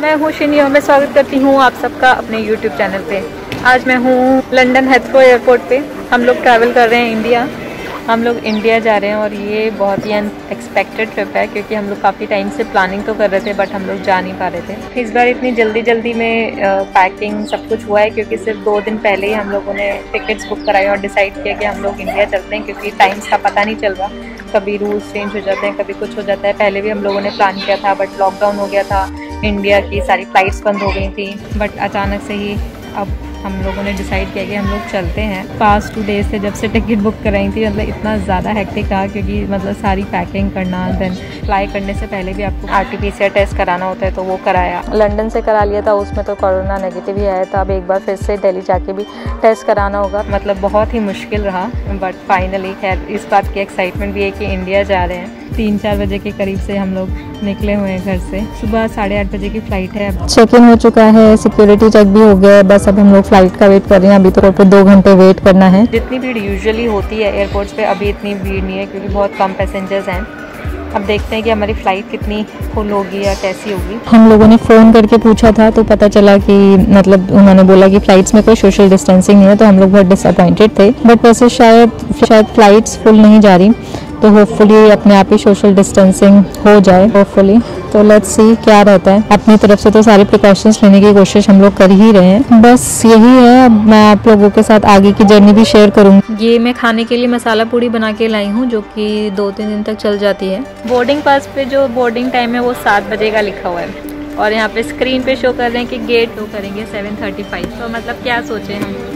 मैं हूँ शिनियो मैं स्वागत करती हूँ आप सबका अपने यूट्यूब चैनल पे। आज मैं हूँ लंदन हेथ्रो एयरपोर्ट पे। हम लोग ट्रैवल कर रहे हैं इंडिया हम लोग इंडिया जा रहे हैं और ये बहुत ही अनएक्सपेक्टेड ट्रिप है क्योंकि हम लोग काफ़ी टाइम से प्लानिंग तो कर रहे थे बट हम लोग जा नहीं पा रहे थे। इस बार इतनी जल्दी जल्दी में पैकिंग सब कुछ हुआ है क्योंकि सिर्फ़ दो दिन पहले ही हम लोगों ने टिकट्स बुक कराई और डिसाइड किया कि हम लोग इंडिया चलते हैं क्योंकि टाइम्स का पता नहीं चल रहा। कभी रूल्स चेंज हो जाते हैं, कभी कुछ हो जाता है। पहले भी हम लोगों ने प्लान किया था बट लॉकडाउन हो गया था। इंडिया की सारी फ़्लाइट्स बंद हो गई थी बट अचानक से ही अब हम लोगों ने डिसाइड किया कि हम लोग चलते हैं। पास्ट टू डेज़ से जब से टिकट बुक कराई थी मतलब इतना ज़्यादा हेक्टिक था क्योंकि मतलब सारी पैकिंग करना देन फ्लाई करने से पहले भी आपको आर टी टेस्ट कराना होता है तो वो कराया। लंदन से करा लिया था, उसमें तो कोरोना नेगेटिव ही आया था। अब एक बार फिर से दिल्ली जाके भी टेस्ट कराना होगा। मतलब बहुत ही मुश्किल रहा बट फाइनली खैर, इस बात की एक्साइटमेंट भी है कि इंडिया जा रहे हैं। तीन चार बजे के करीब से हम लोग निकले हुए हैं घर से। सुबह साढ़े आठ बजे की फ़्लाइट है चेक इन हो चुका है सिक्योरिटी चेक भी हो गया है बस अब हम लोग फ़्लाइट का वेट कर रहे हैं। अभी तो फिर दो घंटे वेट करना है। जितनी भीड़ यूजुअली होती है एयरपोर्ट्स पे अभी इतनी भीड़ नहीं है क्योंकि बहुत कम पैसेंजर्स हैं। अब देखते हैं कि हमारी फ़्लाइट कितनी फुल होगी या कैसी होगी। हम लोगों ने फ़ोन करके पूछा था तो पता चला कि मतलब उन्होंने बोला कि फ़्लाइट्स में कोई सोशल डिस्टेंसिंग नहीं है तो हम लोग बहुत डिसअपॉइंटेड थे। बट वैसे शायद शायद फ़्लाइट्स फुल नहीं जा रही। तो होपफुली अपने आप ही सोशल डिस्टेंसिंग हो जाए होपफुली तो लेट्स सी क्या रहता है. अपनी तरफ़ से तो सारे प्रिकॉशंस लेने की कोशिश हम लोग कर ही रहे हैं. बस यही है अब मैं आप लोगों के साथ आगे की जर्नी भी शेयर करूँगी. ये मैं खाने के लिए मसाला पूड़ी बना के लाई हूँ जो कि दो तीन दिन तक चल जाती है. बोर्डिंग पास पे जो बोर्डिंग टाइम है वो सात बजे का लिखा हुआ है. और यहाँ पे स्क्रीन पे शो कर रहे हैं कि गेट शो करेंगे सेवन थर्टी फाइव तो मतलब क्या सोचे हम?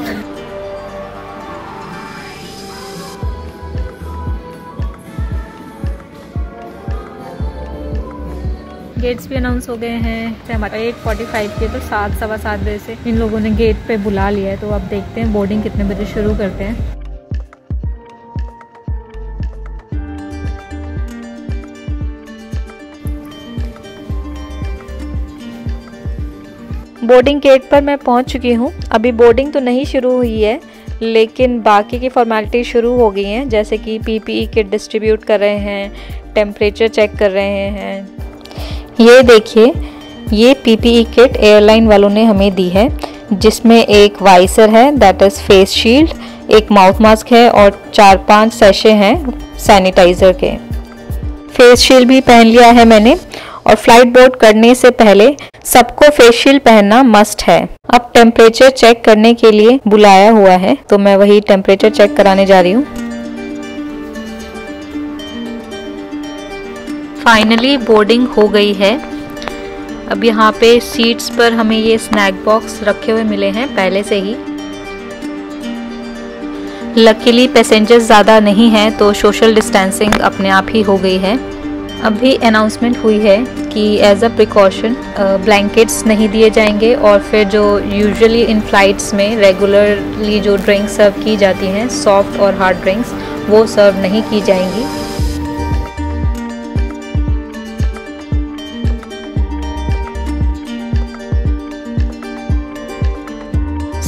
गेट्स भी अनाउंस हो गए हैं। हमारा एट फोर्टी फाइव के तो सात, सवा सात बजे से इन लोगों ने गेट पे बुला लिया है। तो अब देखते हैं बोर्डिंग कितने बजे शुरू करते हैं। बोर्डिंग गेट पर मैं पहुँच चुकी हूँ। अभी बोर्डिंग तो नहीं शुरू हुई है, लेकिन बाकी की फॉर्मेलिटी शुरू हो गई हैं। जैसे कि पीपीई किट डिस्ट्रीब्यूट कर रहे हैं टेम्परेचर चेक कर रहे हैं। ये देखिए, ये पीपीई किट एयरलाइन वालों ने हमें दी है, जिसमें एक वाइसर है दैट इज़ फेस शील्ड एक माउथ मास्क है और चार पाँच सैशे हैं सैनिटाइज़र के। फेस शील्ड भी पहन लिया है मैंने और फ़्लाइट बोर्ड करने से पहले सबको फेस शील्ड पहनना मस्ट है। अब टेम्परेचर चेक करने के लिए बुलाया हुआ है तो मैं वही टेम्परेचर चेक कराने जा रही हूँ। फाइनली बोर्डिंग हो गई है। अब यहाँ पे सीट्स पर हमें ये स्नैक बॉक्स रखे हुए मिले हैं, पहले से ही। लकीली पैसेंजर्स ज़्यादा नहीं हैं तो सोशल डिस्टेंसिंग अपने आप ही हो गई है। अभी अनाउंसमेंट हुई है कि एज अ प्रिकॉशन ब्लैंकेट्स नहीं दिए जाएँगे और फिर जो यूजुअली इन फ्लाइट्स में रेगुलरली जो ड्रिंक्स सर्व की जाती हैं सॉफ्ट और हार्ड ड्रिंक्स वो सर्व नहीं की जाएँगी।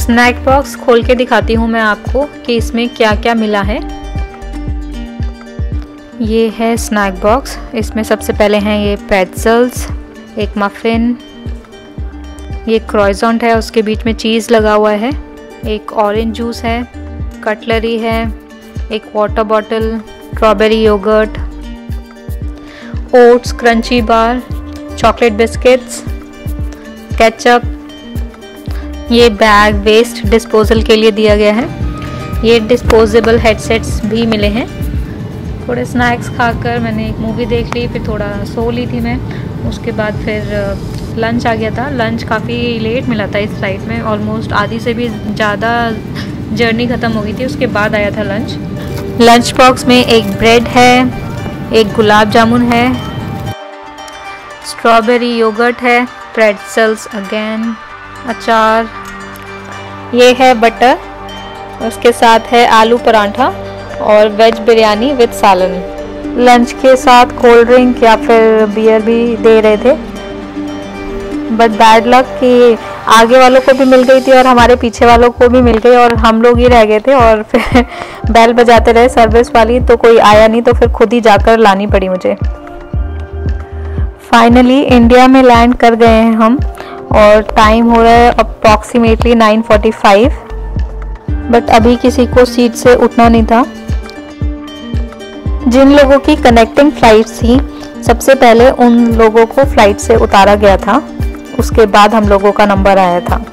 स्नैक बॉक्स खोल के दिखाती हूँ मैं आपको कि इसमें क्या क्या मिला है। ये है स्नैक बॉक्स इसमें सबसे पहले हैं ये पेट्सल्स एक मफ़िन ये क्रॉइजॉन्ट है, उसके बीच में चीज़ लगा हुआ है, एक ऑरेंज जूस है कटलरी है, एक water bottle strawberry yogurt oats crunchy bar chocolate biscuits ketchup ये बैग वेस्ट डिस्पोजल के लिए दिया गया है। ये डिस्पोजेबल हेडसेट्स भी मिले हैं। थोड़े स्नैक्स खाकर मैंने एक मूवी देख ली, फिर थोड़ा सो ली थी मैं। उसके बाद फिर लंच आ गया था। लंच काफ़ी लेट मिला था इस फ़्लाइट में। ऑलमोस्ट आधी से भी ज़्यादा जर्नी ख़त्म हो गई थी। उसके बाद आया था लंच लंच बॉक्स में एक ब्रेड है, एक गुलाब जामुन है स्ट्रॉबेरी योगर्ट है प्रेटल्स अगेन अचार, ये है बटर, उसके साथ है आलू पराठा और veg biryani with salan. Lunch के साथ कोल्ड ड्रिंक या फिर बियर भी दे रहे थे। बट बैड लक कि आगे वालों को भी मिल गई थी और हमारे पीछे वालों को भी मिल गई और हम लोग ही रह गए थे और फिर बैल बजाते रहे सर्विस वाली तो कोई आया नहीं तो फिर खुद ही जाकर लानी पड़ी मुझे। फाइनली इंडिया में लैंड कर गए हैं हम। और टाइम हो रहा है अप्रॉक्सीमेटली 9:45 बट अभी किसी को सीट से उठना नहीं था। जिन लोगों की कनेक्टिंग फ़्लाइट थी, सबसे पहले उन लोगों को फ़्लाइट से उतारा गया था। उसके बाद हम लोगों का नंबर आया था।